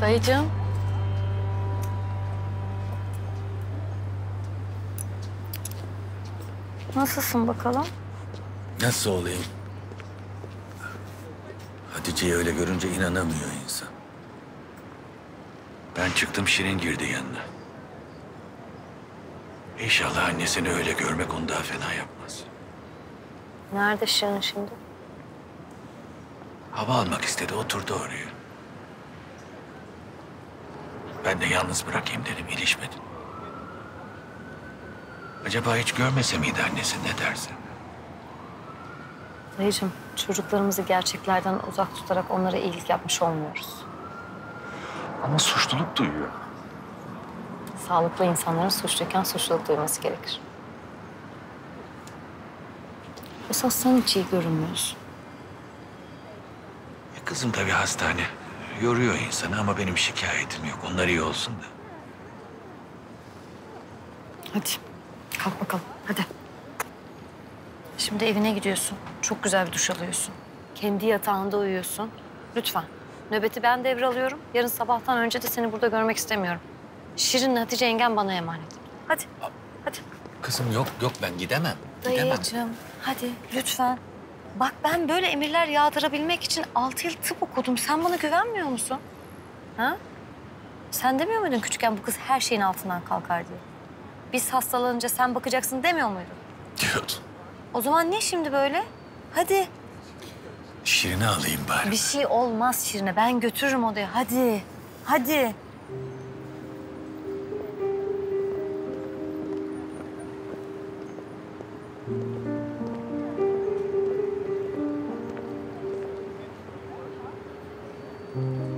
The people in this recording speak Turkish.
Dayıcığım. Nasılsın bakalım? Nasıl olayım? Hatice'yi öyle görünce inanamıyor insan. Ben çıktım Şirin girdi yanına. İnşallah annesini öyle görmek onu daha fena yapmaz. Nerede Şirin şimdi? Hava almak istedi oturdu oraya. Ben de yalnız bırakayım dedim ilişmedi. Acaba hiç görmese miydi annesi ne dersin? Dayıcığım, çocuklarımızı gerçeklerden uzak tutarak onlara iyilik yapmış olmuyoruz. Ama suçluluk duyuyor. Sağlıklı insanların suçluyken suçluluk duyması gerekir. Esas sen hiç iyi görünmüyorsun. E kızım tabii hastane. Yoruyor insanı ama benim şikayetim yok. Onlar iyi olsun da. Hadi kalk bakalım hadi. Şimdi evine gidiyorsun. Çok güzel bir duş alıyorsun. Kendi yatağında uyuyorsun. Lütfen. Nöbeti ben devralıyorum. Yarın sabahtan önce de seni burada görmek istemiyorum. Şirin Hatice yengen bana emanet. Hadi. Hadi. Kızım yok yok ben gidemem. Gidemem. Dayıcığım hadi lütfen. Bak ben böyle emirler yağdırabilmek için altı yıl tıp okudum. Sen bana güvenmiyor musun? Ha? Sen demiyor muydun küçükken bu kız her şeyin altından kalkar diye? Biz hastalanınca sen bakacaksın demiyor muydun? Diyordun. O zaman ne şimdi böyle? Hadi. Şirin'i alayım bari. Bir şey olmaz Şirine. Ben götürürüm odaya. Hadi. Hadi. Mm-hmm.